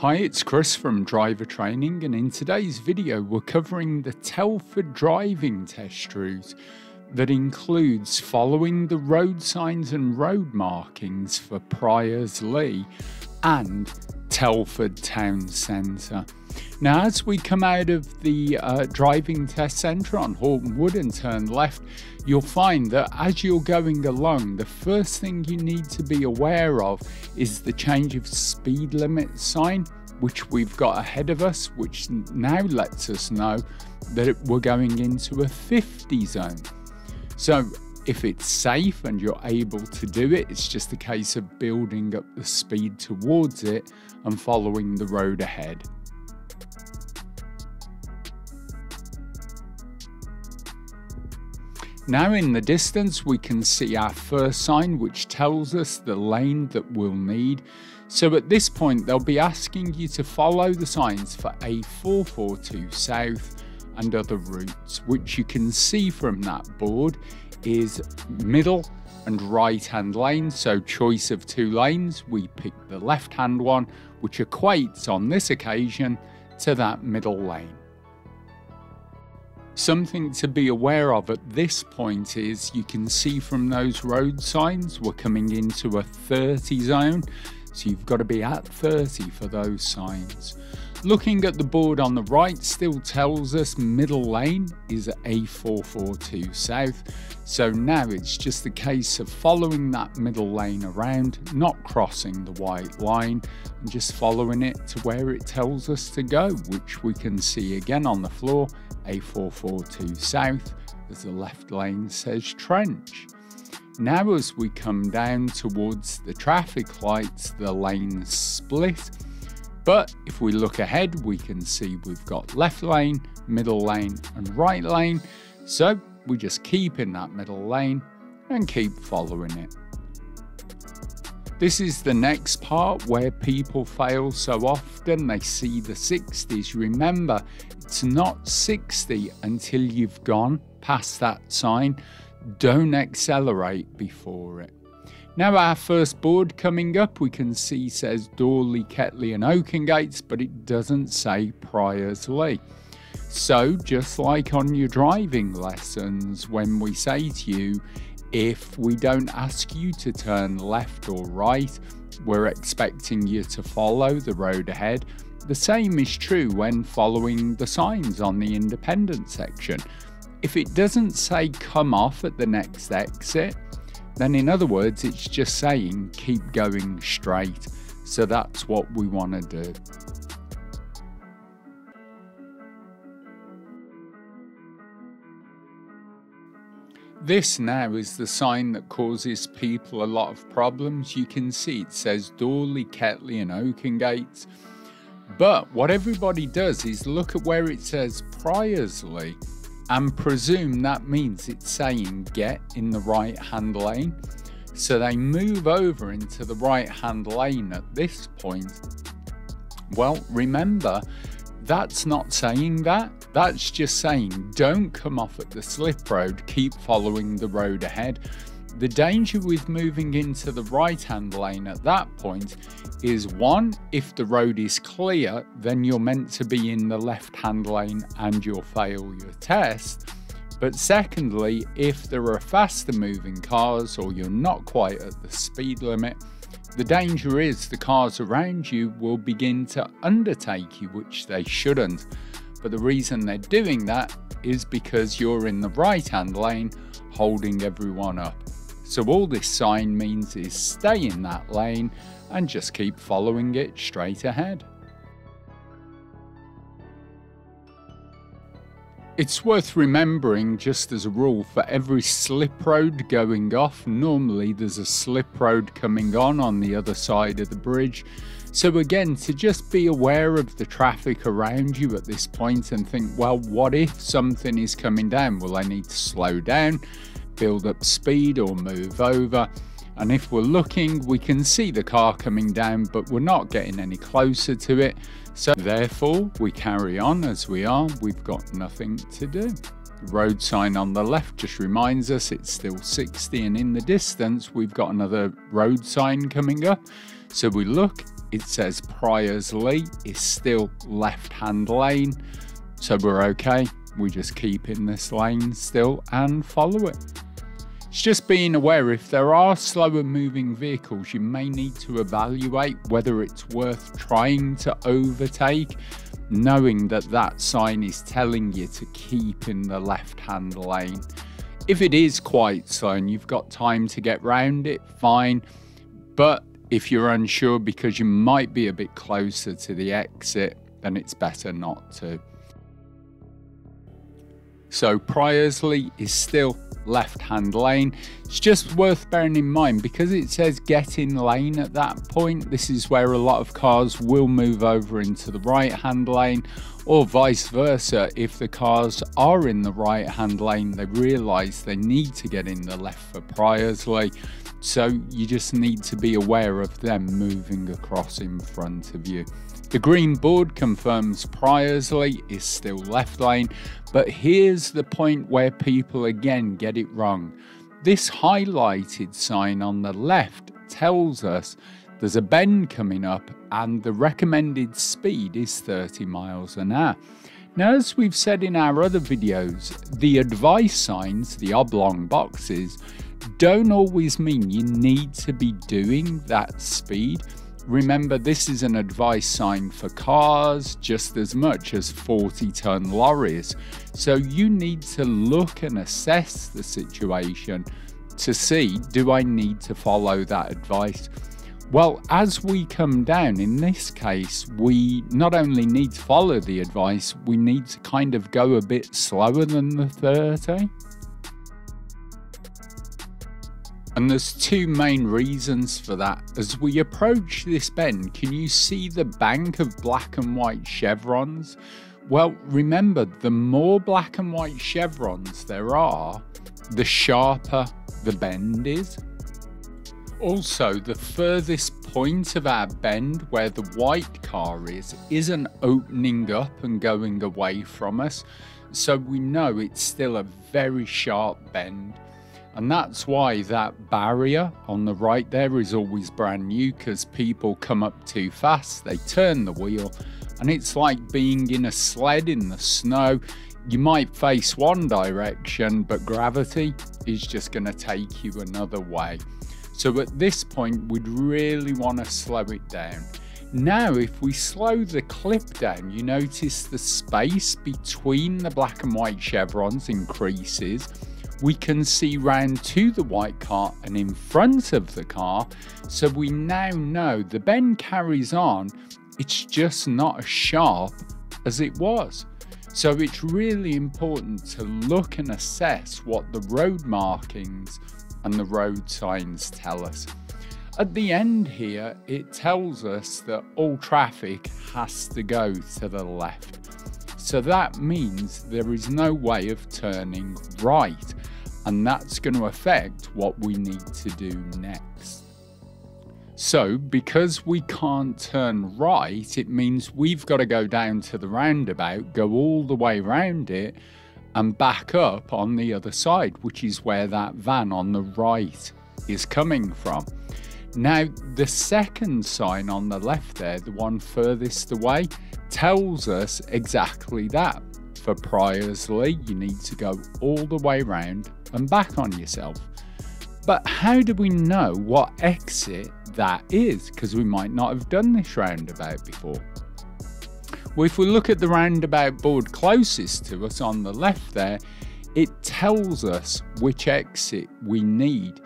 Hi, it's Chris from Driver Training, and in today's video, we're covering the Telford driving test route that includes following the road signs and road markings for Priorslee and Telford Town Centre. Now, as we come out of the uh, driving test centre on Horton Wood and turn left, you'll find that as you're going along, the first thing you need to be aware of is the change of speed limit sign, which we've got ahead of us, which now lets us know that we're going into a 50 zone. So if it's safe and you're able to do it, it's just a case of building up the speed towards it and following the road ahead. Now in the distance we can see our first sign which tells us the lane that we'll need. So at this point they'll be asking you to follow the signs for A442 South and other routes which you can see from that board is middle and right hand lane so choice of two lanes we pick the left hand one which equates on this occasion to that middle lane. Something to be aware of at this point is you can see from those road signs we're coming into a 30 zone, so you've got to be at 30 for those signs. Looking at the board on the right still tells us middle lane is A442 south, so now it's just a case of following that middle lane around, not crossing the white line, and just following it to where it tells us to go, which we can see again on the floor a442 south as the left lane says Trench. Now as we come down towards the traffic lights the lanes split but if we look ahead we can see we've got left lane, middle lane and right lane so we just keep in that middle lane and keep following it. This is the next part where people fail so often they see the 60s. Remember, it's not 60 until you've gone past that sign. Don't accelerate before it. Now our first board coming up we can see says Dorley, Ketley and Oakengates but it doesn't say Priorslee. So just like on your driving lessons when we say to you if we don't ask you to turn left or right, we're expecting you to follow the road ahead. The same is true when following the signs on the independent section. If it doesn't say come off at the next exit, then in other words, it's just saying keep going straight. So that's what we want to do. This now is the sign that causes people a lot of problems. You can see it says Dorley, Ketley and Oakengates. But what everybody does is look at where it says Priorslee and presume that means it's saying get in the right hand lane. So they move over into the right hand lane at this point. Well, remember, that's not saying that. That's just saying don't come off at the slip road, keep following the road ahead. The danger with moving into the right hand lane at that point is one, if the road is clear, then you're meant to be in the left hand lane and you'll fail your test. But secondly, if there are faster moving cars or you're not quite at the speed limit, the danger is the cars around you will begin to undertake you, which they shouldn't. But the reason they're doing that is because you're in the right hand lane holding everyone up. So all this sign means is stay in that lane and just keep following it straight ahead. It's worth remembering, just as a rule, for every slip road going off, normally there's a slip road coming on on the other side of the bridge. So again, to just be aware of the traffic around you at this point and think, well, what if something is coming down? Will I need to slow down, build up speed or move over? And if we're looking, we can see the car coming down, but we're not getting any closer to it. So therefore, we carry on as we are. We've got nothing to do. Road sign on the left just reminds us it's still 60 and in the distance we've got another road sign coming up. So we look it says Priorslee is still left hand lane. So we're okay. We just keep in this lane still and follow it. It's just being aware if there are slower moving vehicles, you may need to evaluate whether it's worth trying to overtake, knowing that that sign is telling you to keep in the left hand lane. If it is quite slow and you've got time to get round it, fine. But if you're unsure because you might be a bit closer to the exit, then it's better not to. So Priorslee is still left hand lane. It's just worth bearing in mind because it says get in lane at that point. This is where a lot of cars will move over into the right hand lane or vice versa. If the cars are in the right hand lane, they realize they need to get in the left for Priorslee. So you just need to be aware of them moving across in front of you. The green board confirms Priorslee is still left lane, but here's the point where people again get it wrong. This highlighted sign on the left tells us there's a bend coming up and the recommended speed is 30 miles an hour. Now, as we've said in our other videos, the advice signs, the oblong boxes, don't always mean you need to be doing that speed. Remember, this is an advice sign for cars just as much as 40 ton lorries. So you need to look and assess the situation to see do I need to follow that advice? Well, as we come down, in this case, we not only need to follow the advice, we need to kind of go a bit slower than the 30. And there's two main reasons for that. As we approach this bend, can you see the bank of black and white chevrons? Well, remember, the more black and white chevrons there are, the sharper the bend is. Also, the furthest point of our bend where the white car is isn't opening up and going away from us, so we know it's still a very sharp bend. And that's why that barrier on the right there is always brand new because people come up too fast, they turn the wheel, and it's like being in a sled in the snow. You might face one direction, but gravity is just going to take you another way. So at this point, we'd really want to slow it down. Now, if we slow the clip down, you notice the space between the black and white chevrons increases we can see round to the white car and in front of the car. So we now know the bend carries on, it's just not as sharp as it was. So it's really important to look and assess what the road markings and the road signs tell us. At the end here, it tells us that all traffic has to go to the left. So that means there is no way of turning right and that's going to affect what we need to do next. So, because we can't turn right, it means we've got to go down to the roundabout, go all the way around it, and back up on the other side, which is where that van on the right is coming from. Now, the second sign on the left there, the one furthest away, tells us exactly that. For Priorslee, you need to go all the way around and back on yourself. But how do we know what exit that is? Because we might not have done this roundabout before. Well, if we look at the roundabout board closest to us on the left there, it tells us which exit we need.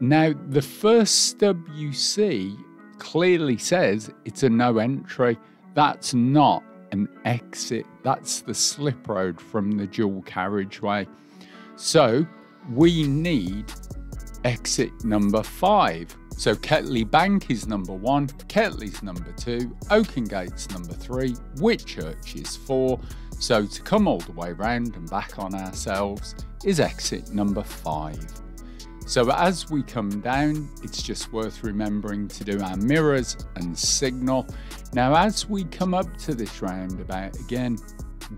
Now, the first stub you see clearly says it's a no entry. That's not an exit, that's the slip road from the dual carriageway. So we need exit number five. So Ketley Bank is number one, Ketley's number two, Oakengate's number three, Whitchurch is four. So to come all the way round and back on ourselves is exit number five. So as we come down, it's just worth remembering to do our mirrors and signal. Now, as we come up to this roundabout again,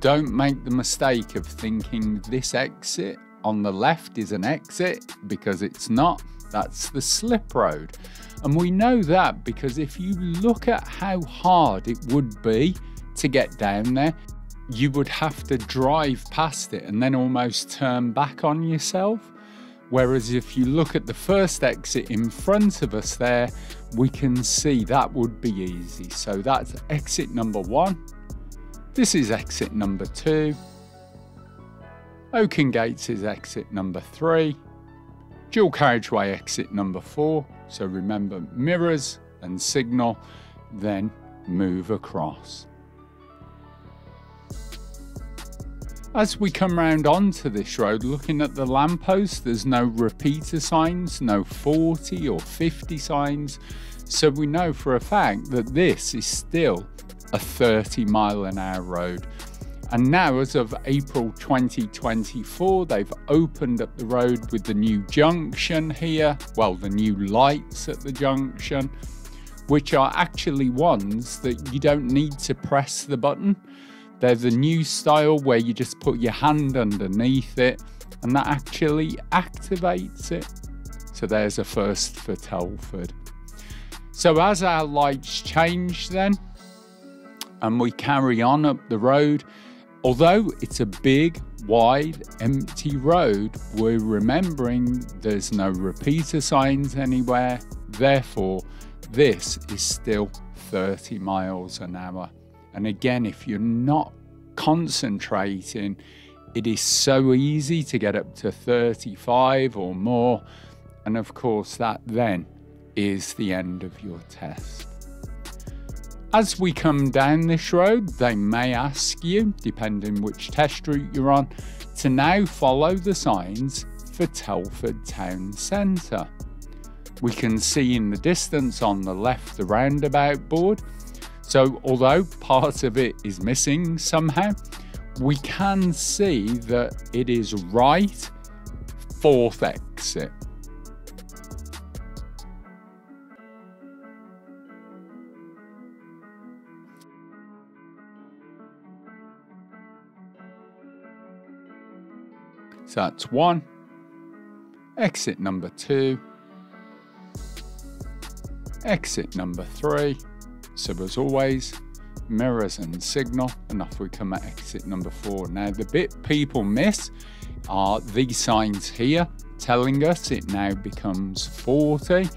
don't make the mistake of thinking this exit on the left is an exit because it's not. That's the slip road. And we know that because if you look at how hard it would be to get down there, you would have to drive past it and then almost turn back on yourself. Whereas if you look at the first exit in front of us there, we can see that would be easy. So that's exit number one. This is exit number two. Oakengates is exit number three. Dual carriageway exit number four. So remember mirrors and signal, then move across. As we come round onto this road, looking at the lamppost, there's no repeater signs, no 40 or 50 signs. So we know for a fact that this is still a 30 mile an hour road. And now, as of April 2024, they've opened up the road with the new junction here. Well, the new lights at the junction, which are actually ones that you don't need to press the button. They're the new style where you just put your hand underneath it and that actually activates it. So there's a first for Telford. So as our lights change then, and we carry on up the road, although it's a big, wide, empty road, we're remembering there's no repeater signs anywhere. Therefore, this is still 30 miles an hour. And again, if you're not concentrating, it is so easy to get up to 35 or more. And of course, that then is the end of your test. As we come down this road, they may ask you, depending which test route you're on, to now follow the signs for Telford Town Centre. We can see in the distance on the left the roundabout board so, although part of it is missing somehow, we can see that it is right fourth exit. So that's one, exit number two, exit number three, so as always, mirrors and signal, off we come at exit number four. Now the bit people miss are these signs here telling us it now becomes 40.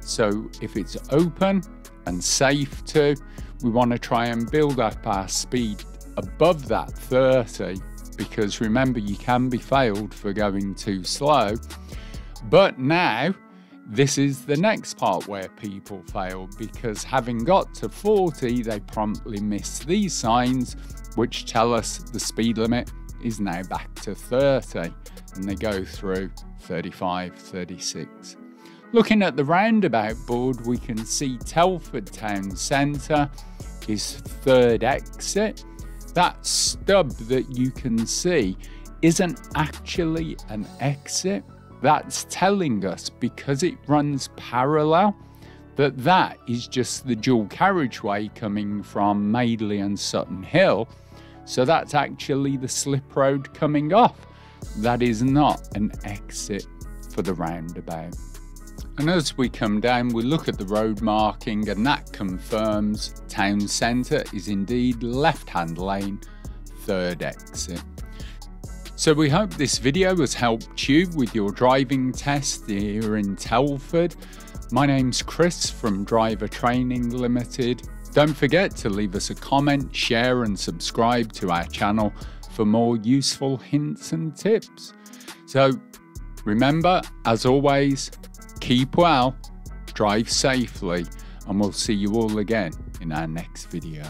So if it's open and safe to, we want to try and build up our speed above that 30 because remember you can be failed for going too slow. But now this is the next part where people fail because having got to 40, they promptly miss these signs, which tell us the speed limit is now back to 30, and they go through 35, 36. Looking at the roundabout board, we can see Telford Town Centre is third exit. That stub that you can see isn't actually an exit that's telling us because it runs parallel that that is just the dual carriageway coming from Madeley and Sutton Hill. So that's actually the slip road coming off. That is not an exit for the roundabout. And as we come down, we look at the road marking, and that confirms town centre is indeed left hand lane, third exit. So we hope this video has helped you with your driving test here in Telford. My name's Chris from Driver Training Limited. Don't forget to leave us a comment, share and subscribe to our channel for more useful hints and tips. So remember, as always, keep well, drive safely, and we'll see you all again in our next video.